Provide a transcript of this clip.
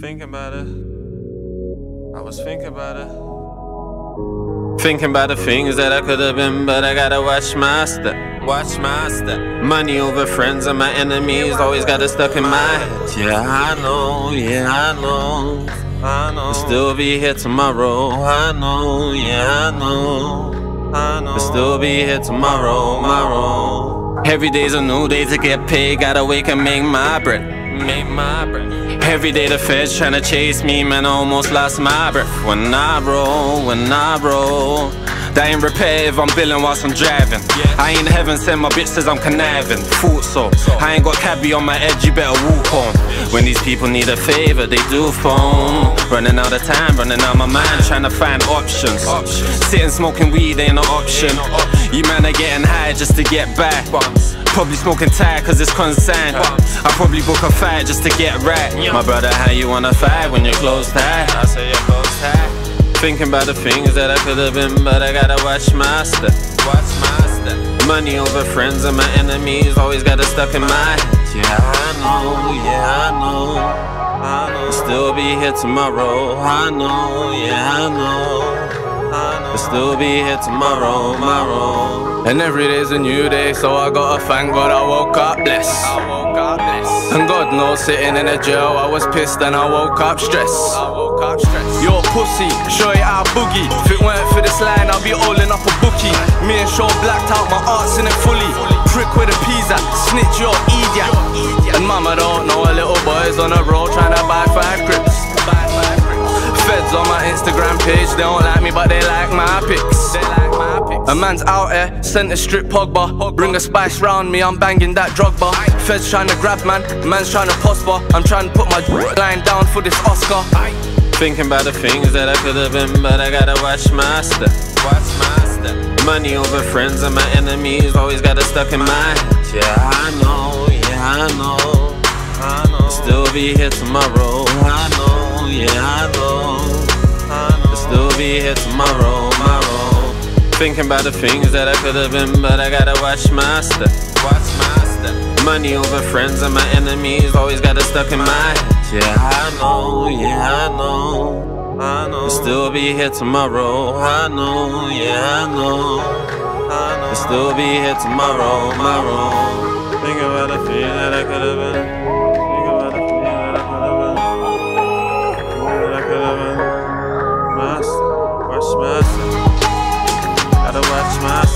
Thinking about it. I was thinking about it. Thinking about the things that I could have been, but I gotta watch my step. Watch my step. Money over friends and my enemies always got it stuck in my head. Yeah, I know, yeah, I know. I know. I'll still be here tomorrow. I know, yeah, I know. I know. I'll still be here tomorrow, tomorrow. Every day's a new day to get paid. Gotta wake and make my bread. Make my bread. Every day the feds tryna chase me, man, I almost lost my breath. When I roll, when I roll. That ain't repair if I'm billing whilst I'm driving. I ain't heaven sent, my bitch says I'm conniving. Thought so. I ain't got cabbie on my edge, you better walk on. When these people need a favor, they do phone. Running out of time, running out my mind, trying to find options. options. Sitting smoking weed ain't an option. You man are getting high just to get back. Probably smoking tire cause it's consigned. I probably book a fight just to get right. My brother, how you wanna fight when you're close tight? I say you're close tight. Thinking about the things that I could have been, but I gotta watch my step. Watch my step. Money over friends and my enemies always got it stuck in my head. Yeah, I know, yeah, I know. I know. I'll still be here tomorrow. I know, yeah, I know. I'll still be here tomorrow, tomorrow. And every day's a new day, so I gotta thank God I woke up blessed. I woke up blessed. And God knows, sitting in a jail, I was pissed and I woke up stressed. I woke up stressed. You're a pussy, show you how I boogie. If it weren't for this line, I'd be holding up a bookie. Me and Sho blacked out, my art's in it fully. Prick with a pizza, snitch, you're idiot. And mama don't know a little boy's on the road trying to buy five. Page, they don't like me, but they like my pics. They like my pics. A man's out here, sent a strip Pogba. Bring a spice round me, I'm banging that drug bar. Feds trying to grab man, man's trying to prosper. I'm trying to put my line down for this Oscar. Thinking about the things that I could have been, but I gotta watch my step. Watch my step. Money over friends and my enemies always got it stuck in my head. Yeah, I know, yeah, I know. I know. Still be here tomorrow. I know, yeah, I know be here tomorrow, tomorrow. Thinking about the things that I could have been, but I gotta watch my step. Watch my step. Money over friends and my enemies always got it stuck in my head. Yeah, I know, yeah, I know. I know. I'll still be here tomorrow. I know, yeah, I know. I know. I'll still be here tomorrow, tomorrow. Thinking about the things that I could have been. Watch my, gotta watch my.